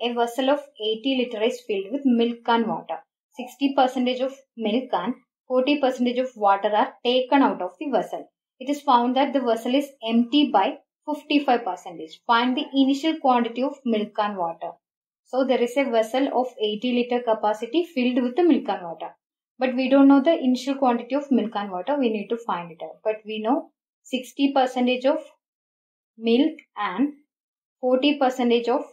a vessel of 80 liter is filled with milk and water. 60 percentage of milk and 40 percentage of water are taken out of the vessel. It is found that the vessel is empty by 55 percentage. Find the initial quantity of milk and water. So there is a vessel of 80 liter capacity filled with the milk and water. But we don't know the initial quantity of milk and water. We need to find it out. But we know 60 percentage of milk and 40 percentage of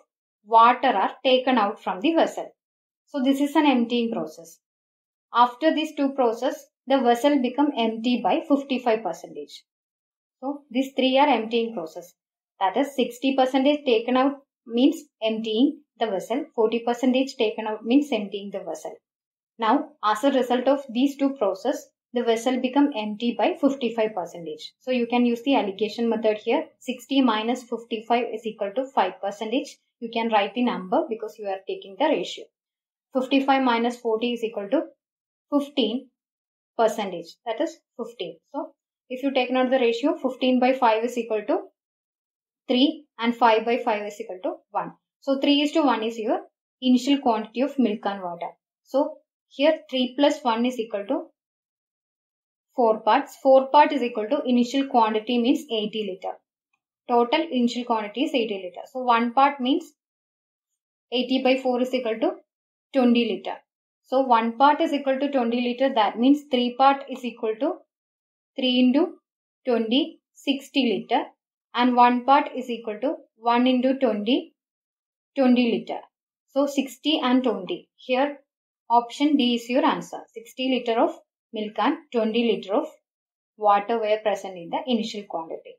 water are taken out from the vessel. So this is an emptying process. After these two process, the vessel become empty by 55 percentage. So these three are emptying process. That is 60 percentage taken out means emptying the vessel. 40 percentage taken out means emptying the vessel. Now as a result of these two process, the vessel become empty by 55 percentage. So you can use the alligation method here. 60 minus 55 is equal to 5 percentage. You can write the number because you are taking the ratio. 55 minus 40 is equal to 15 percentage. That is 15. So if you take note the ratio 15 by 5 is equal to 3 and 5 by 5 is equal to 1. So 3 is to 1 is your initial quantity of milk and water. So here 3 plus 1 is equal to 4 parts. 4 part is equal to initial quantity means 80 liter. Total initial quantity is 80 liter. So 1 part means 80 by 4 is equal to 20 liter. So 1 part is equal to 20 liter. That means 3 part is equal to 3 into 20, 60 liter. And 1 part is equal to 1 into 20, 20 liter. So 60 and 20. Here option D is your answer. 60 liter of milk and 20 liter of water were present in the initial quantity.